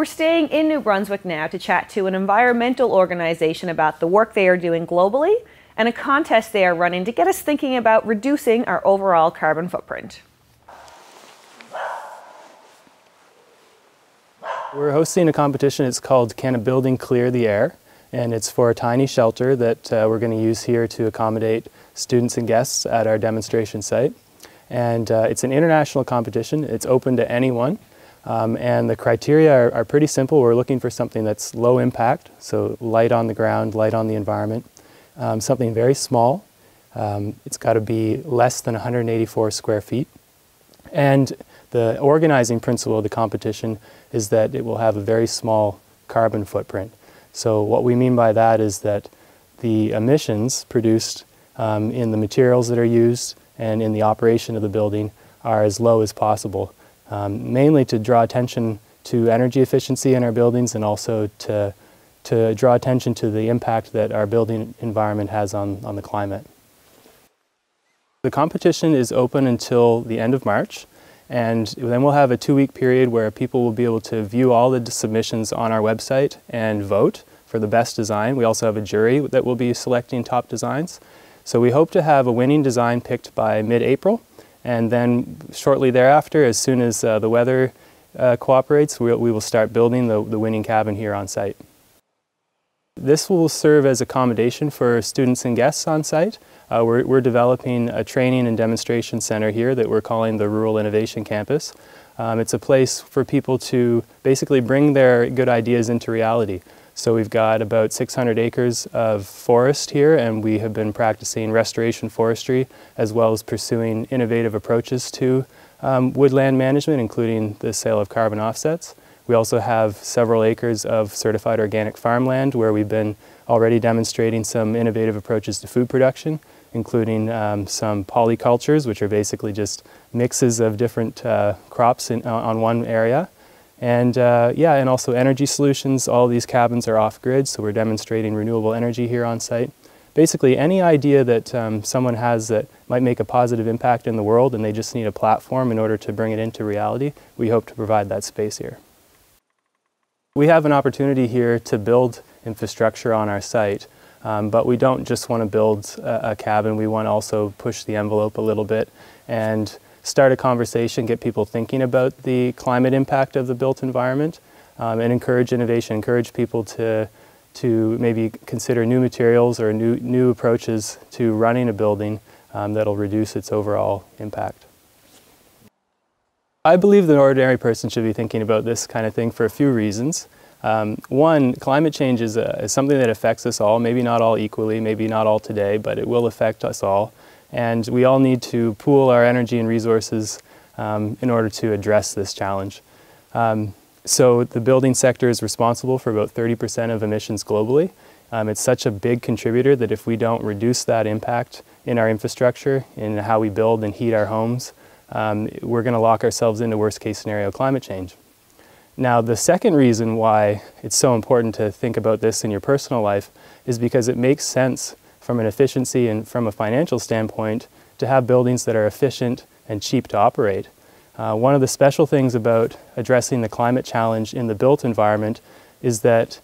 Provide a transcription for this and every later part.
We're staying in New Brunswick now to chat to an environmental organization about the work they are doing globally and a contest they are running to get us thinking about reducing our overall carbon footprint. We're hosting a competition. It's called Can a Building Clear the Air? And it's for a tiny shelter that uh, we're going to use here to accommodate students and guests at our demonstration site. And uh, it's an international competition. It's open to anyone. Um, and the criteria are, are, pretty simple. We're looking for something that's low impact, so light on the ground, light on the environment, um, something very small. Um, it's got to be less than 184 square feet. And the organizing principle of the competition is that it will have a very small carbon footprint. So what we mean by that is that the emissions produced um, in the materials that are used and in the operation of the building are as low as possible, um, mainly to draw attention to energy efficiency in our buildings and also to, to draw attention to the impact that our building environment has on, on the climate. The competition is open until the end of March and then we'll have a two-week period where people will be able to view all the submissions on our website and vote for the best design. We also have a jury that will be selecting top designs. So we hope to have a winning design picked by mid-April, and then shortly thereafter, as soon as uh, the weather uh, cooperates, we'll, we will start building the, the winning cabin here on site. This will serve as accommodation for students and guests on site. Uh, we're, we're, developing a training and demonstration center here that we're calling the Rural Innovation Campus. Um, it's a place for people to basically bring their good ideas into reality. So we've got about 600 acres of forest here and we have been practicing restoration forestry as well as pursuing innovative approaches to um, woodland management including the sale of carbon offsets. We also have several acres of certified organic farmland where we've been already demonstrating some innovative approaches to food production including um, some polycultures which are basically just mixes of different uh, crops in, on one area and uh, yeah, and also energy solutions. All these cabins are off-grid, so we're demonstrating renewable energy here on site. Basically, any idea that um, someone has that might make a positive impact in the world and they just need a platform in order to bring it into reality, we hope to provide that space here. We have an opportunity here to build infrastructure on our site, um, but we don't just want to build a, a cabin, we want to also push the envelope a little bit and start a conversation, get people thinking about the climate impact of the built environment, um, and encourage innovation, encourage people to, to maybe consider new materials or new, new approaches to running a building um, that'll reduce its overall impact. I believe the ordinary person should be thinking about this kind of thing for a few reasons. Um, one, climate change is, a, is, something that affects us all, maybe not all equally, maybe not all today, but it will affect us all. And we all need to pool our energy and resources um, in order to address this challenge. Um, so the building sector is responsible for about 30% of emissions globally. Um, it's such a big contributor that if we don't reduce that impact in our infrastructure, in how we build and heat our homes, um, we're going to lock ourselves into worst case scenario climate change. Now the second reason why it's so important to think about this in your personal life is because it makes sense from an efficiency and from a financial standpoint to have buildings that are efficient and cheap to operate. Uh, one of the special things about addressing the climate challenge in the built environment is that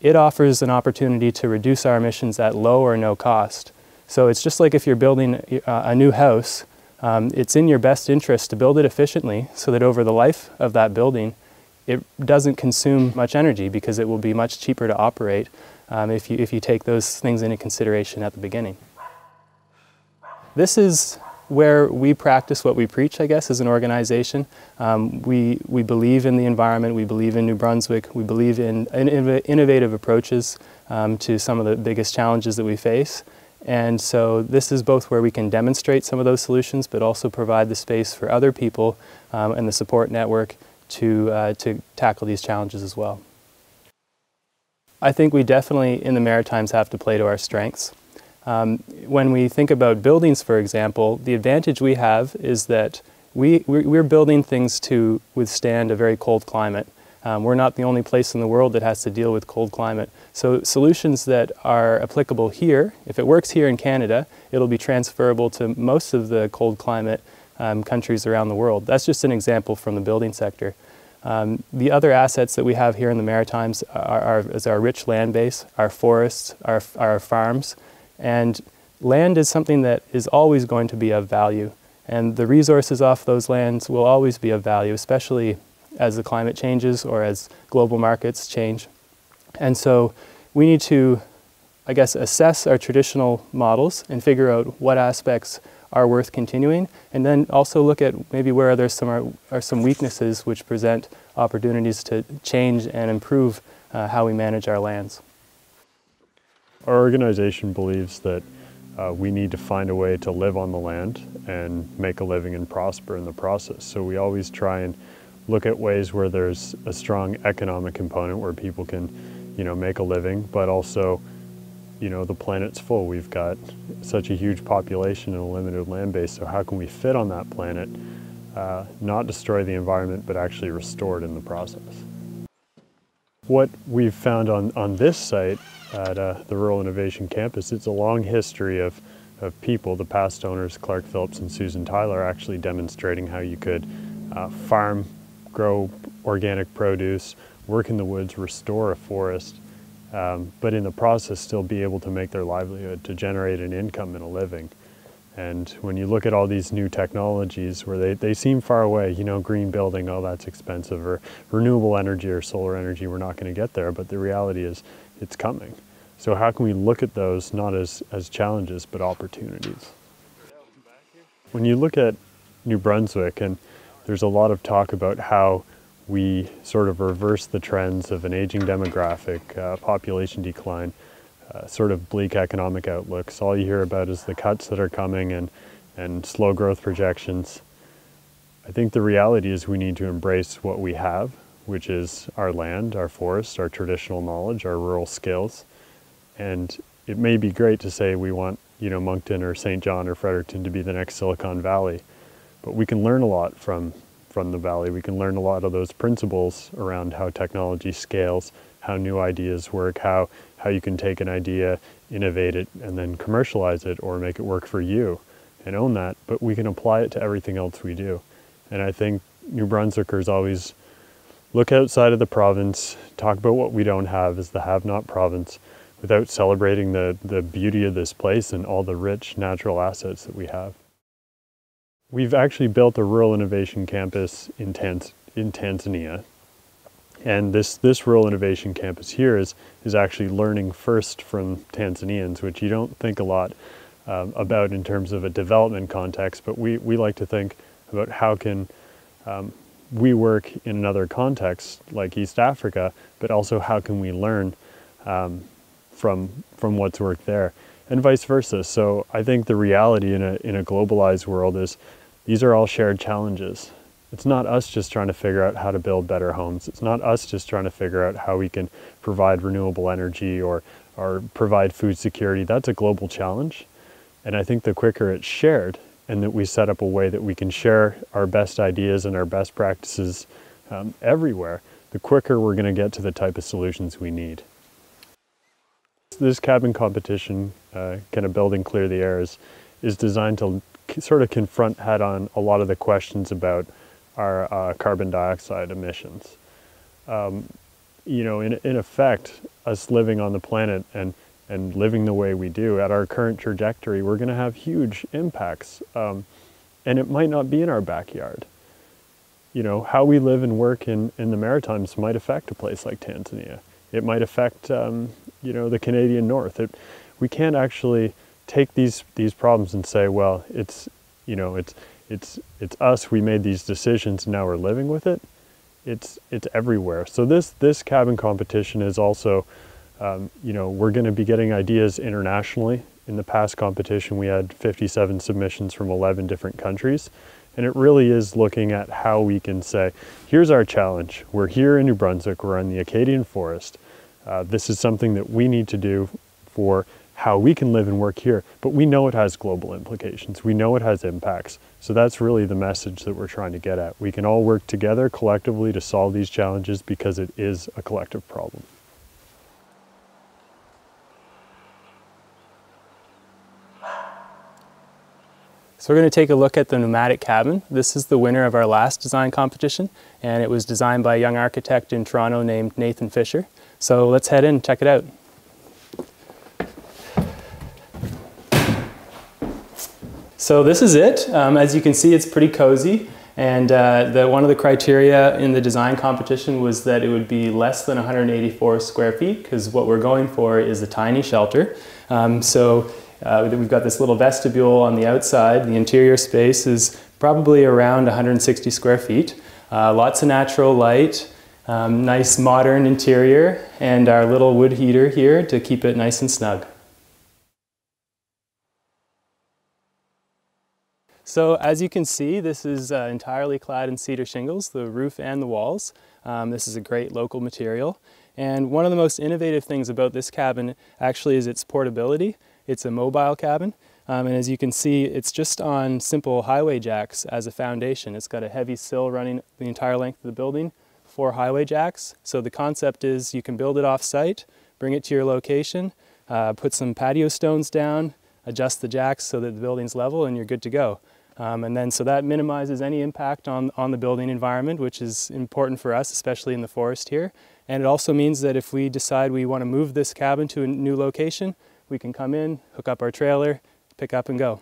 it offers an opportunity to reduce our emissions at low or no cost. So it's just like if you're building uh, a new house, um, it's in your best interest to build it efficiently so that over the life of that building, it doesn't consume much energy because it will be much cheaper to operate um, if, you, if you take those things into consideration at the beginning. This is where we practice what we preach, I guess, as an organization. Um, we, we believe in the environment, we believe in New Brunswick, we believe in, in innovative approaches um, to some of the biggest challenges that we face. And so this is both where we can demonstrate some of those solutions, but also provide the space for other people um, and the support network to, uh, to tackle these challenges as well. I think we definitely in the Maritimes have to play to our strengths. Um, when we think about buildings, for example, the advantage we have is that we, we're building things to withstand a very cold climate. Um, we're not the only place in the world that has to deal with cold climate. So solutions that are applicable here, if it works here in Canada, it'll be transferable to most of the cold climate um, countries around the world. That's just an example from the building sector. Um, the other assets that we have here in the Maritimes are, are, is our rich land base, our forests, our, our farms, and land is something that is always going to be of value. And the resources off those lands will always be of value, especially as the climate changes or as global markets change. And so we need to, I guess, assess our traditional models and figure out what aspects are worth continuing, and then also look at maybe where there's some are, are some weaknesses which present opportunities to change and improve uh, how we manage our lands. Our organization believes that uh, we need to find a way to live on the land and make a living and prosper in the process. So we always try and look at ways where there's a strong economic component where people can, you know, make a living, but also you know, the planet's full. We've got such a huge population and a limited land base, so how can we fit on that planet, uh, not destroy the environment, but actually restore it in the process? What we've found on, on this site at uh, the Rural Innovation Campus, it's a long history of, of people, the past owners, Clark Phillips and Susan Tyler, actually demonstrating how you could uh, farm, grow organic produce, work in the woods, restore a forest, um, but in the process still be able to make their livelihood, to generate an income and a living. And when you look at all these new technologies where they, they seem far away, you know, green building, oh, that's expensive, or renewable energy or solar energy, we're not going to get there. But the reality is it's coming. So how can we look at those not as, as challenges, but opportunities? When you look at New Brunswick, and there's a lot of talk about how we sort of reverse the trends of an aging demographic, uh, population decline, uh, sort of bleak economic outlooks. All you hear about is the cuts that are coming and, and slow growth projections. I think the reality is we need to embrace what we have, which is our land, our forests, our traditional knowledge, our rural skills. And it may be great to say we want, you know, Moncton or Saint John or Fredericton to be the next Silicon Valley, but we can learn a lot from from the Valley. We can learn a lot of those principles around how technology scales, how new ideas work, how, how you can take an idea, innovate it, and then commercialize it or make it work for you and own that. But we can apply it to everything else we do. And I think New Brunswickers always look outside of the province, talk about what we don't have as the have-not province, without celebrating the, the beauty of this place and all the rich natural assets that we have. We've actually built a rural innovation campus in, Tanz in Tanzania. And this, this rural innovation campus here is, is actually learning first from Tanzanians, which you don't think a lot um, about in terms of a development context, but we, we like to think about how can um, we work in another context like East Africa, but also how can we learn um, from, from what's worked there and vice versa. So I think the reality in a, in a globalized world is these are all shared challenges. It's not us just trying to figure out how to build better homes. It's not us just trying to figure out how we can provide renewable energy or, or provide food security. That's a global challenge. And I think the quicker it's shared and that we set up a way that we can share our best ideas and our best practices um, everywhere, the quicker we're going to get to the type of solutions we need. This cabin competition, uh, Can a Building Clear the Air, is, is designed to sort of confront head on a lot of the questions about our uh, carbon dioxide emissions. Um, you know, in, in effect, us living on the planet and, and living the way we do at our current trajectory, we're going to have huge impacts. Um, and it might not be in our backyard. You know, how we live and work in, in the Maritimes might affect a place like Tanzania. It might affect, um, you know, the Canadian North. It, we can't actually take these these problems and say, well, it's you know, it's it's it's us. We made these decisions. Now we're living with it. It's it's everywhere. So this this cabin competition is also, um, you know, we're going to be getting ideas internationally. In the past competition, we had 57 submissions from 11 different countries. And it really is looking at how we can say, here's our challenge. We're here in New Brunswick, we're in the Acadian forest. Uh, this is something that we need to do for how we can live and work here, but we know it has global implications. We know it has impacts. So that's really the message that we're trying to get at. We can all work together collectively to solve these challenges because it is a collective problem. So we're going to take a look at the Nomadic cabin. This is the winner of our last design competition, and it was designed by a young architect in Toronto named Nathan Fisher. So let's head in and check it out. So this is it. Um, as you can see, it's pretty cozy. And uh, the, one of the criteria in the design competition was that it would be less than 184 square feet, because what we're going for is a tiny shelter. Um, so uh, we've got this little vestibule on the outside. The interior space is probably around 160 square feet. Uh, lots of natural light, um, nice modern interior, and our little wood heater here to keep it nice and snug. So as you can see, this is uh, entirely clad in cedar shingles, the roof and the walls. Um, this is a great local material. And one of the most innovative things about this cabin actually is its portability. It's a mobile cabin. Um, and as you can see, it's just on simple highway jacks as a foundation. It's got a heavy sill running the entire length of the building, four highway jacks. So the concept is you can build it off site, bring it to your location, uh, put some patio stones down, adjust the jacks so that the building's level and you're good to go. Um, and then so that minimizes any impact on, on the building environment, which is important for us, especially in the forest here. And it also means that if we decide we want to move this cabin to a new location, we can come in, hook up our trailer, pick up and go.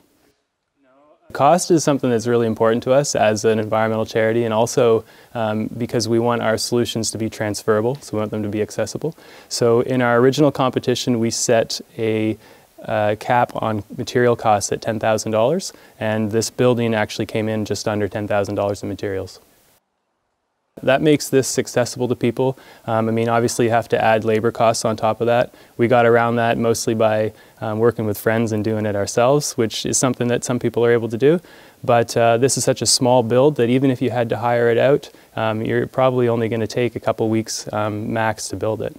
Cost is something that's really important to us as an environmental charity and also um, because we want our solutions to be transferable, so we want them to be accessible. So in our original competition we set a uh, cap on material costs at $10,000 and this building actually came in just under $10,000 in materials. That makes this accessible to people. Um, I mean, obviously you have to add labor costs on top of that. We got around that mostly by um, working with friends and doing it ourselves, which is something that some people are able to do. But uh, this is such a small build that even if you had to hire it out, um, you're probably only going to take a couple weeks um, max to build it.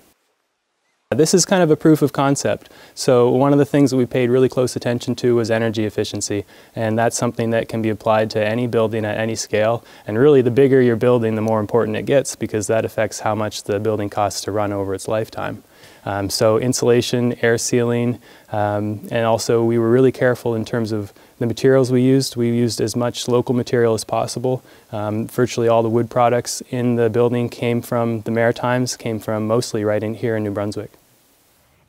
This is kind of a proof of concept. So one of the things that we paid really close attention to was energy efficiency. And that's something that can be applied to any building at any scale. And really the bigger your building, the more important it gets because that affects how much the building costs to run over its lifetime. Um, so insulation, air sealing, um, and also we were really careful in terms of the materials we used. We used as much local material as possible. Um, virtually all the wood products in the building came from the Maritimes, came from mostly right in here in New Brunswick.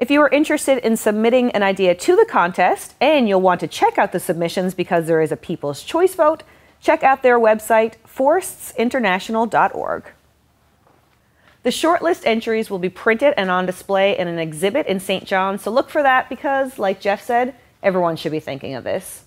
If you are interested in submitting an idea to the contest and you'll want to check out the submissions because there is a People's Choice vote, check out their website, forestsinternational.org. The shortlist entries will be printed and on display in an exhibit in St. John's, so look for that because, like Jeff said, everyone should be thinking of this.